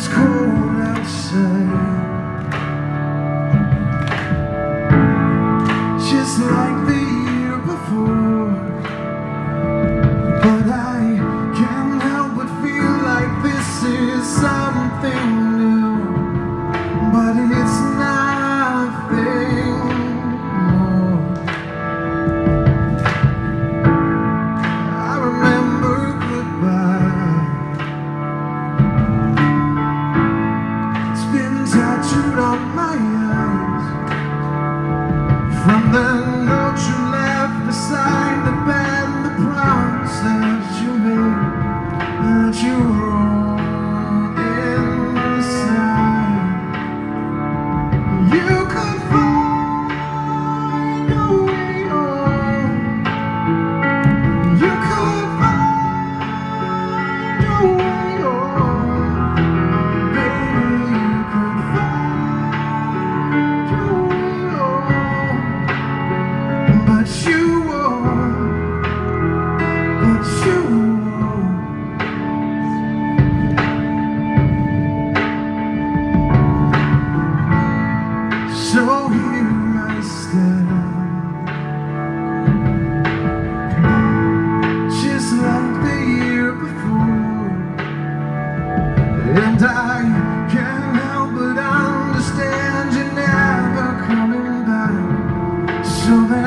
it's cold. From the note you left beside the bed The promises you made That you to the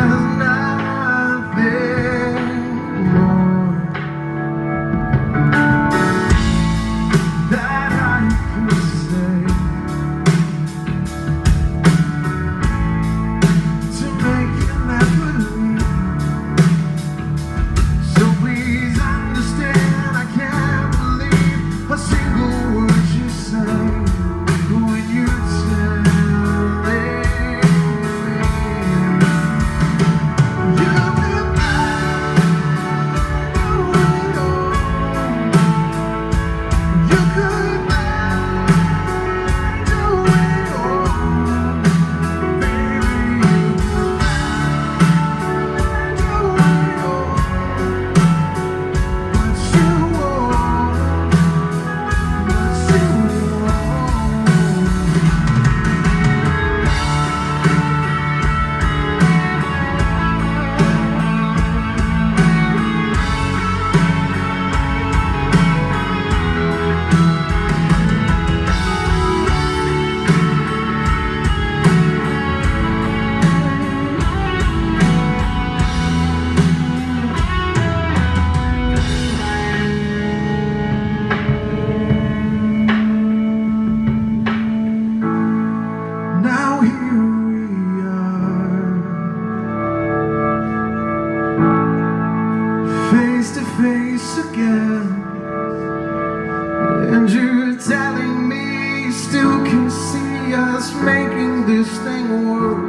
And you're telling me you still can see us making this thing work.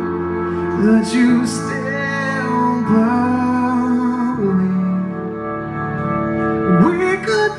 That you still believe. We could